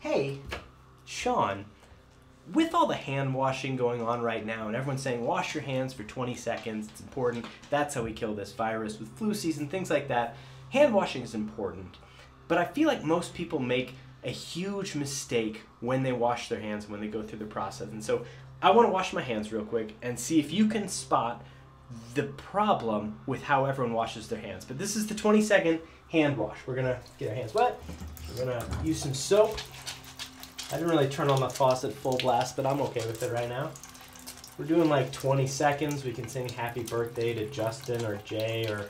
hey, Shaun, with all the hand washing going on right now, and everyone's saying wash your hands for 20 seconds, it's important. That's how we kill this virus with flu season, things like that. Hand washing is important. But I feel like most people make a huge mistake when they wash their hands, when they go through the process. And so I want to wash my hands real quick and see if you can spot the problem with how everyone washes their hands. But this is the 20 second hand wash. We're gonna get our hands wet. We're gonna use some soap. I didn't really turn on the faucet full blast, but I'm okay with it right now. We're doing like 20 seconds. We can sing happy birthday to Justin or Jay or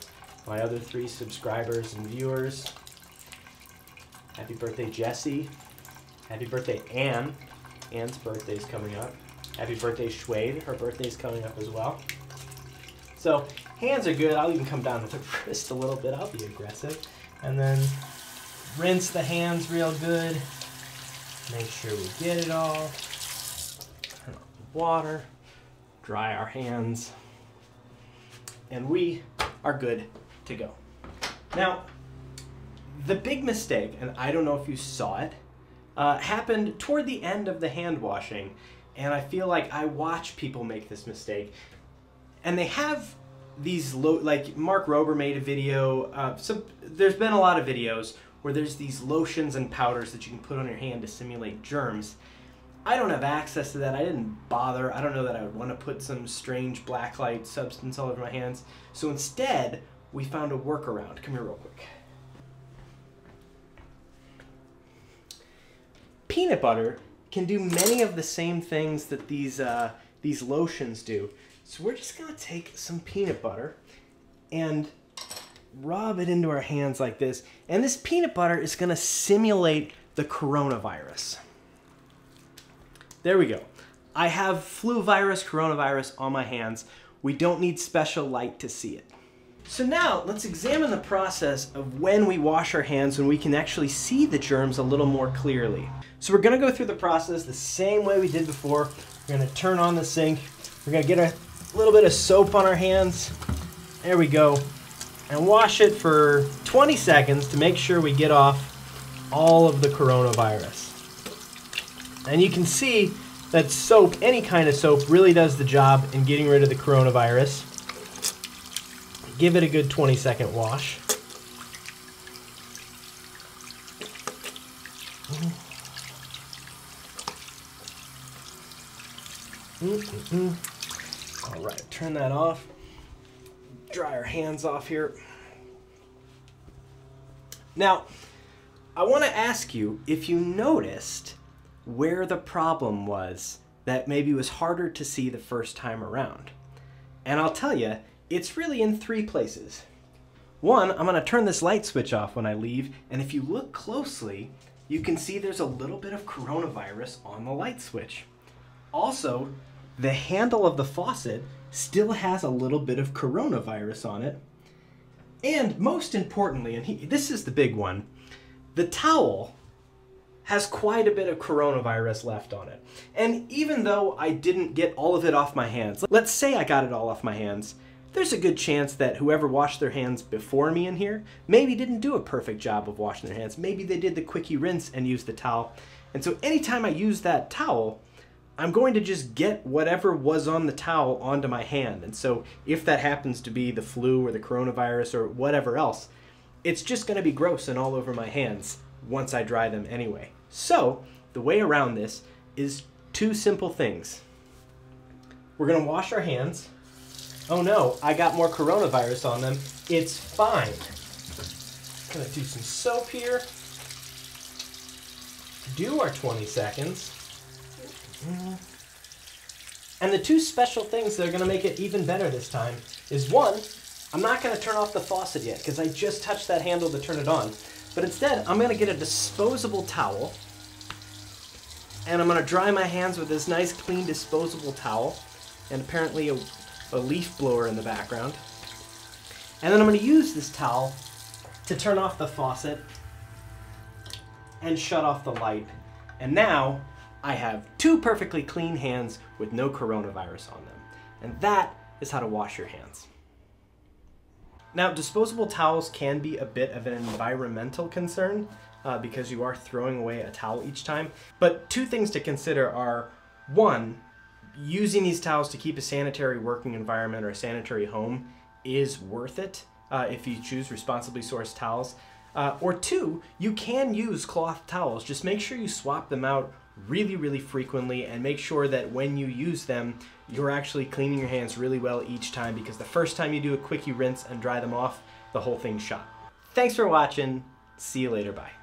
my other three subscribers and viewers. Happy birthday, Jesse. Happy birthday, Anne. Anne's birthday is coming up. Happy birthday, Schwade. Her birthday is coming up as well. So hands are good. I'll even come down to the wrist a little bit. I'll be aggressive. And then rinse the hands real good. Make sure we get it all. Turn on the water. Dry our hands. And we are good to go. Now, the big mistake, and I don't know if you saw it, uh, happened toward the end of the hand washing. And I feel like I watch people make this mistake. And they have these, lo- like Mark Rober made a video. Uh, so there's been a lot of videos where there's these lotions and powders that you can put on your hand to simulate germs. I don't have access to that. I didn't bother. I don't know that I would want to put some strange blacklight substance all over my hands. So instead, we found a workaround. Come here real quick. Peanut butter can do many of the same things that these uh, these lotions do. So we're just gonna take some peanut butter and rub it into our hands like this. And this peanut butter is gonna simulate the coronavirus. There we go. I have flu virus, coronavirus on my hands. We don't need special light to see it. So now let's examine the process of when we wash our hands when we can actually see the germs a little more clearly. So we're gonna go through the process the same way we did before. We're gonna turn on the sink. We're gonna get a little bit of soap on our hands. There we go. And wash it for 20 seconds to make sure we get off all of the coronavirus. And you can see that soap, any kind of soap, really does the job in getting rid of the coronavirus. Give it a good 20 second wash. Mm -mm. All right, turn that off. Dry our hands off here. Now, I want to ask you if you noticed where the problem was that maybe was harder to see the first time around. And I'll tell you, it's really in three places. One, I'm going to turn this light switch off when I leave, and if you look closely, you can see there's a little bit of coronavirus on the light switch. Also, the handle of the faucet still has a little bit of coronavirus on it. And most importantly, and he, this is the big one, the towel has quite a bit of coronavirus left on it. And even though I didn't get all of it off my hands, let's say I got it all off my hands, there's a good chance that whoever washed their hands before me in here maybe didn't do a perfect job of washing their hands. Maybe they did the quickie rinse and used the towel. And so anytime I use that towel, I'm going to just get whatever was on the towel onto my hand. And so if that happens to be the flu or the coronavirus or whatever else, it's just going to be gross and all over my hands once I dry them anyway. So the way around this is two simple things. We're going to wash our hands. Oh no, I got more coronavirus on them. It's fine. Going to do some soap here. Do our 20 seconds. Mm. And the two special things that are going to make it even better this time is one, I'm not going to turn off the faucet yet because I just touched that handle to turn it on. But instead, I'm going to get a disposable towel and I'm going to dry my hands with this nice clean disposable towel and apparently a, a leaf blower in the background. And then I'm going to use this towel to turn off the faucet and shut off the light. And now I have two perfectly clean hands with no coronavirus on them. And that is how to wash your hands. Now, disposable towels can be a bit of an environmental concern. uh, because you are throwing away a towel each time. But two things to consider are one, using these towels to keep a sanitary working environment or a sanitary home is worth it uh, if you choose responsibly sourced towels. Uh, or two, you can use cloth towels. Just make sure you swap them out really, really frequently and make sure that when you use them, you're actually cleaning your hands really well each time because the first time you do a quickie rinse and dry them off, the whole thing's shot. Thanks for watching. See you later. Bye.